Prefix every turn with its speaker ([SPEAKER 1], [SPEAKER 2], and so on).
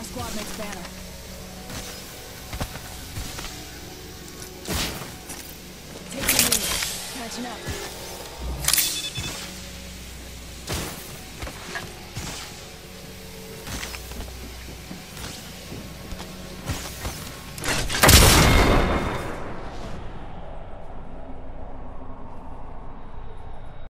[SPEAKER 1] our squad makes banner. Taking the lead. Catching up.